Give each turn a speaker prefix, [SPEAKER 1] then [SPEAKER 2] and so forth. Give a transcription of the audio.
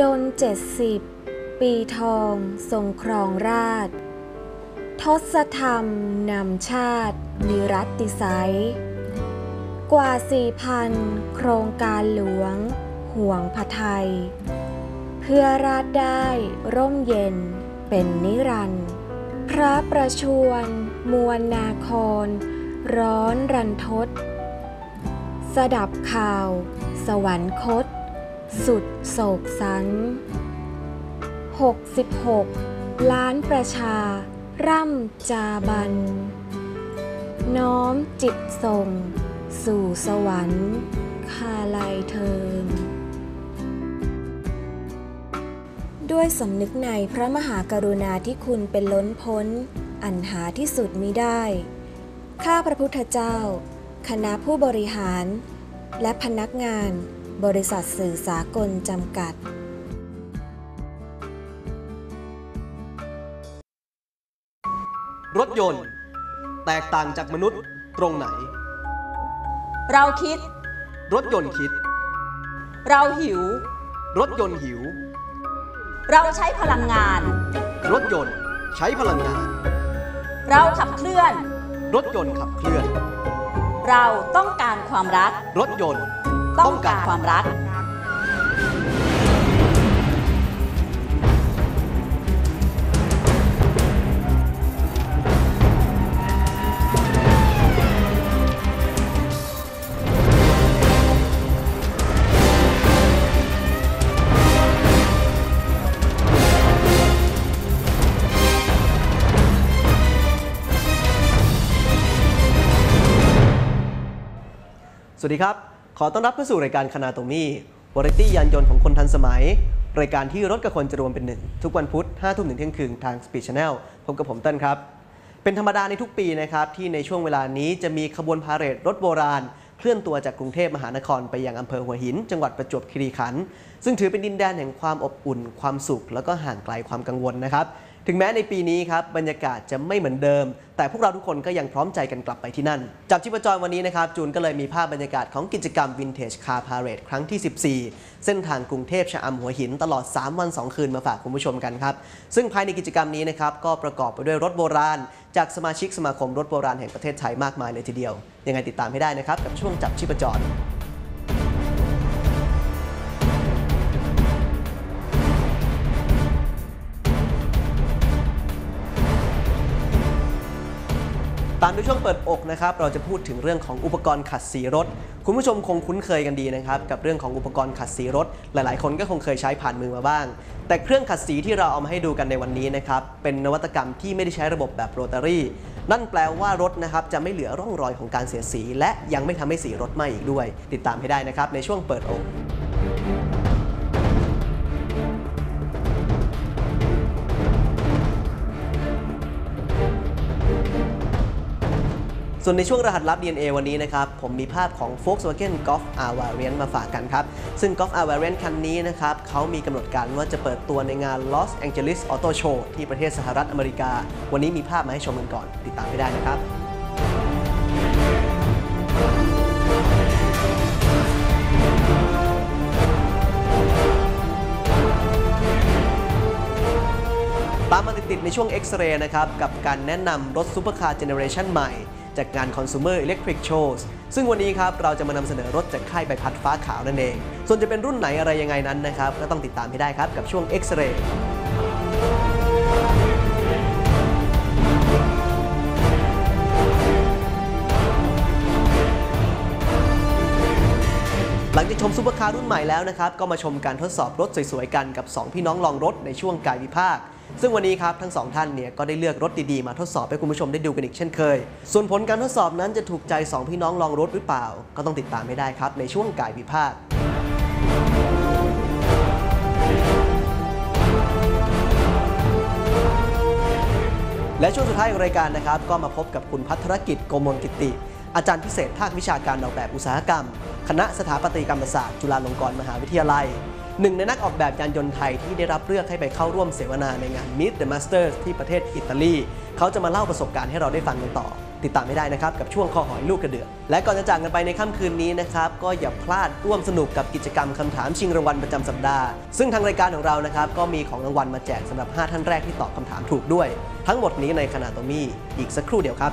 [SPEAKER 1] ดนเจ็ดสิบปีทองทรงครองราช ทศธรรมนำชาตินิรัตติไซยกว่าสี่พันโครงการหลวง ห่วงพระไทย เพื่อราชได้ร่มเย็นเป็นนิรันดร์พระประชวรมวลนาคร ร้อนรันทด สดับข่าว สวรรคต สุดโศกสัน66 ล้านประชา ร่ำจาบัน น้อมจิตส่ง สู่สวรรค์ คาลัยเทินด้วยสำนึกในพระมหากรุณาธิคุณเป็นล้นพ้น อันหาที่สุดมิได้ ข้าพระพุทธเจ้า คณะผู้บริหาร และพนักงาน บริษัทสื่อสากลจำกัด
[SPEAKER 2] รถยนต์ แตกต่างจากมนุษย์ตรงไหน
[SPEAKER 3] เราคิด
[SPEAKER 2] รถยนต์คิด
[SPEAKER 3] เราหิว
[SPEAKER 2] รถยนต์หิว
[SPEAKER 3] เราใช้พลังงาน
[SPEAKER 2] รถยนต์ใช้พลังงาน
[SPEAKER 3] เราขับเคลื่อน
[SPEAKER 2] รถยนต์ขับเคลื่อน
[SPEAKER 3] เราต้องการความรัก
[SPEAKER 2] รถยนต์
[SPEAKER 3] ต้องการความรัก
[SPEAKER 2] สวัสดีครับ ขอต้อนรับเข้าสู่รายการคณาโตมี่วาไรตี้ยานยนต์ของคนทันสมัย รายการที่รถกับคนจะรวมเป็นหนึ่ง ทุกวันพุธ5ทุ่มถึงเที่ยงคืนทาง Speed Channel พบกับผมเต้นครับ เป็นธรรมดาในทุกปีนะครับ ที่ในช่วงเวลานี้จะมีขบวนพาเหรดรถโบราณ เคลื่อนตัวจากกรุงเทพมหานครไปยังอำเภอหัวหิน จังหวัดประจวบคีรีขันธ์ซึ่งถือเป็นดินแดนแห่งความอบอุ่น ความสุข แล้วก็ห่างไกลความกังวลนะครับ ถึงแม้ในปีนี้ครับบรรยากาศจะไม่เหมือนเดิม แต่พวกเราทุกคนก็ยังพร้อมใจกันกลับไปที่นั่นจับชีพจรวันนี้นะครับ จูนก็เลยมีภาพบรรยากาศของกิจกรรม Vintage Car Parade ครั้งที่ 14 เส้นทางกรุงเทพชะอำหัวหินตลอด 3 วัน 2 คืนมาฝากคุณผู้ชมกันครับ ซึ่งภายในกิจกรรมนี้นะครับก็ประกอบไปด้วยรถโบราณ จากสมาชิกสมาคมรถโบราณแห่งประเทศไทยมากมายเลยทีเดียวยังไงติดตามให้ได้นะครับกับช่วงจับชีพจร ตามด้วยช่วงเปิดอกนะครับเราจะพูดถึงเรื่องของอุปกรณ์ขัดสีรถ คุณผู้ชมคงคุ้นเคยกันดีนะครับกับเรื่องของอุปกรณ์ขัดสีรถ หลายๆ คนก็คงเคยใช้ผ่านมือมาบ้าง แต่เครื่องขัดสีที่เราเอามาให้ดูกันในวันนี้นะครับเป็นนวัตกรรมที่ไม่ได้ใช้ระบบแบบโรตารี่นั่นแปลว่ารถนะครับจะไม่เหลือร่องรอยของการเสียสี และยังไม่ทำให้สีรถไหม้อีกด้วย ติดตามให้ได้นะครับในช่วงเปิดอก ส่วนในช่วงรหัสลับ DNA วันนี้นะครับ ผมมีภาพของ Volkswagen Golf R Variant มาฝากกันครับ ซึ่ง Golf R Variant คันนี้นะครับเขามีกำหนดการว่าจะเปิดตัวในงาน Los Angeles Auto Show ที่ประเทศสหรัฐอเมริกา วันนี้มีภาพมาให้ชมกันก่อน ติดตามให้ได้นะครับตามมาติดๆในช่วง X-Ray นะครับ กับการแนะนำรถซูเปอร์คาร์เจเนอเรชันใหม่ จากงาน Consumer Electric Shows ซึ่งวันนี้ครับเราจะมานำเสนอรถจากค่ายใบพัดฟ้าขาวนั่นเอง ส่วนจะเป็นรุ่นไหนอะไรยังไงนั้นนะครับก็ต้องติดตามให้ได้ครับกับช่วง X-Ray หลังจากชมซูเปอร์คาร์รุ่นใหม่แล้วนะครับ ก็มาชมการทดสอบรถสวยๆกันกับ 2 พี่น้องลองรถในช่วงกายวิภาค ซึ่งวันนี้ครับทั้งสองท่านเนี่ยก็ได้เลือกรถดีๆ มาทดสอบให้คุณผู้ชมได้ดูกันอีกเช่นเคย ส่วนผลการทดสอบนั้นจะถูกใจ 2 พี่น้องลองรถหรือเปล่า ก็ต้องติดตามให้ได้ครับในช่วงกายวิภาคและช่วงสุดท้ายของรายการนะครับ ก็มาพบกับคุณพัทรกิจโกมลกิติ อาจารย์พิเศษภาควิชาการออกแบบอุตสาหกรรม คณะสถาปัตยกรรมศาสตร์จุฬาลงกรณ์มหาวิทยาลัย หนึ่งในนักออกแบบยานยนต์ไทยที่ได้รับเลือกให้ไปเข้าร่วมเสวนาในงาน Meet the Masters ที่ประเทศอิตาลี เขาจะมาเล่าประสบการณ์ให้เราได้ฟังกันต่อ ติดตามไม่ได้นะครับกับช่วงคอหอยลูกกระเดือกและก่อนจะจากกันไปในค่ำคืนนี้นะครับก็อย่าพลาดร่วมสนุกกับกิจกรรมคำถามชิงรางวัลประจำสัปดาห์ ซึ่งทางรายการของเรานะครับก็มีของรางวัลมาแจกสำหรับ 5 ท่านแรกที่ตอบคำถามถูกด้วย ทั้งหมดนี้ในคณะโตมี่อีกสักครู่เดียวครับ